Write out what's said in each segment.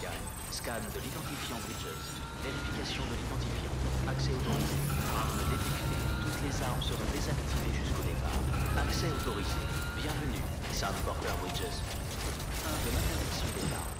Scan. De l'identifiant Bridges. Vérification de l'identifiant. Accès autorisé. Armes détectées. Toutes les armes seront désactivées jusqu'au départ. Accès autorisé. Bienvenue. Sam Porter Bridges. Fin de l'interdiction des armes.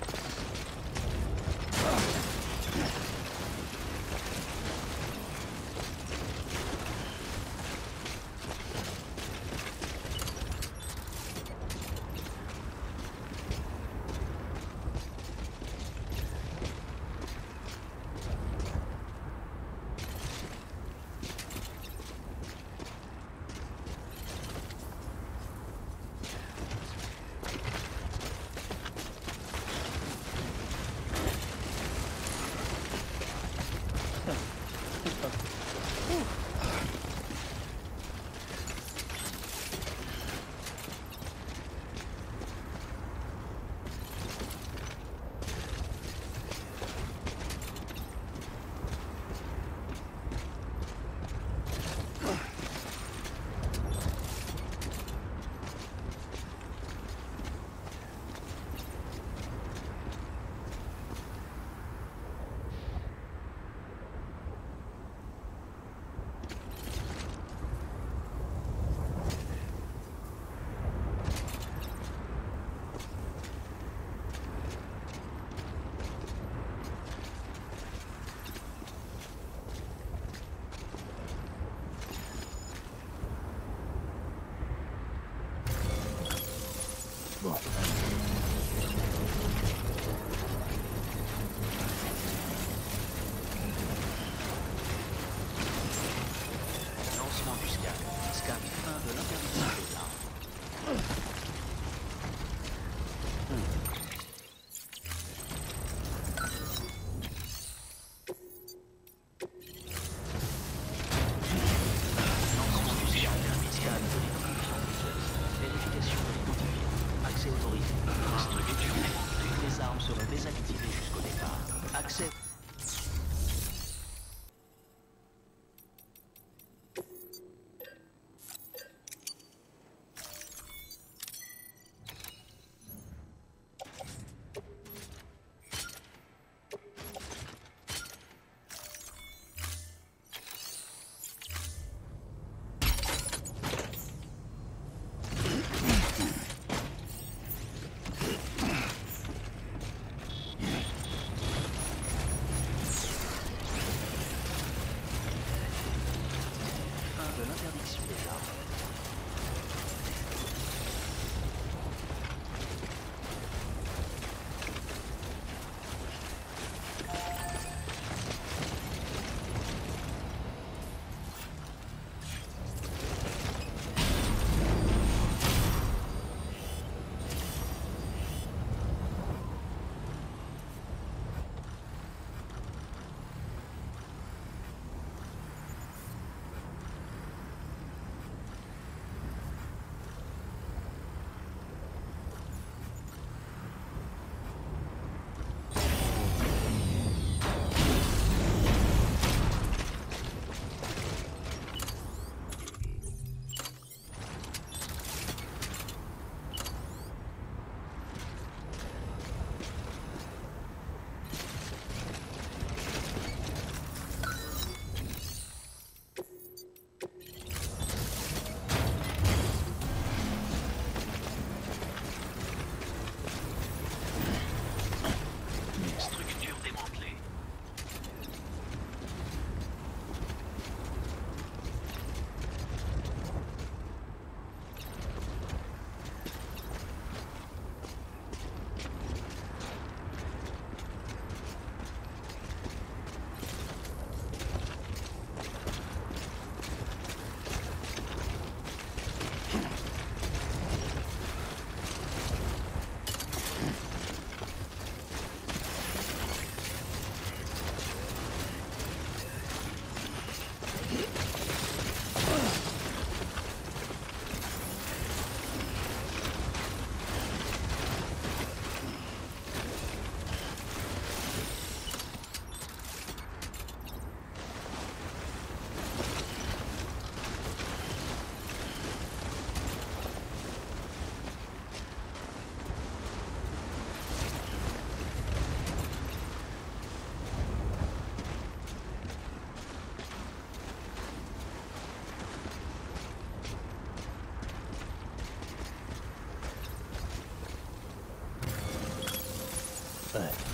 but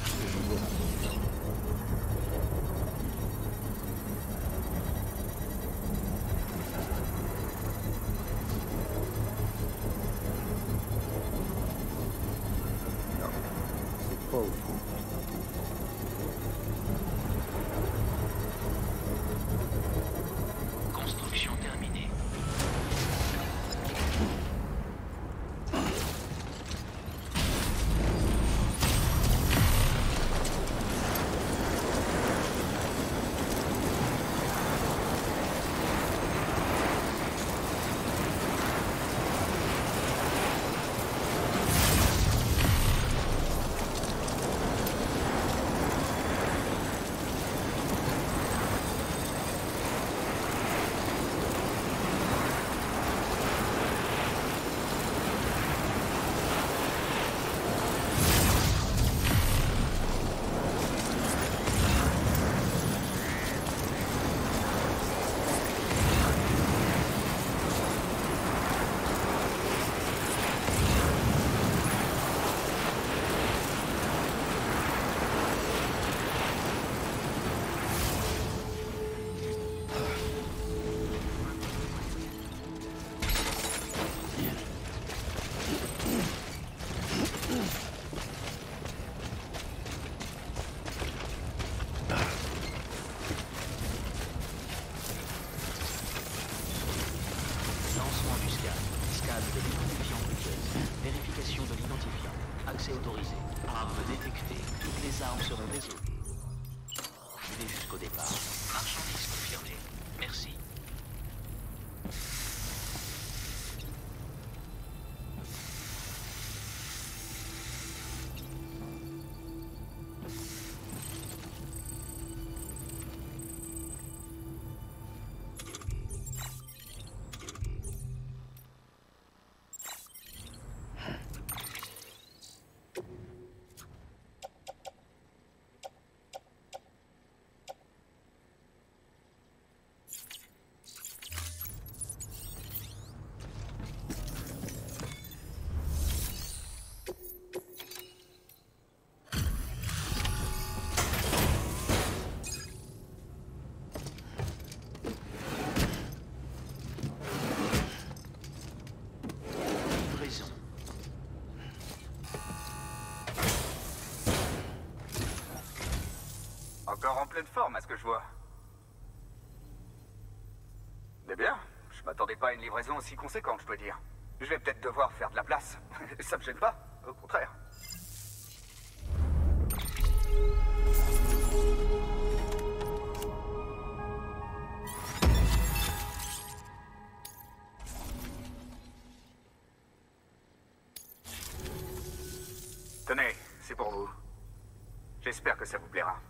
En pleine forme à ce que je vois. Eh bien, je m'attendais pas à une livraison aussi conséquente, je dois dire. Je vais peut-être devoir faire de la place. Ça me gêne pas, au contraire. Tenez, c'est pour vous. J'espère que ça vous plaira.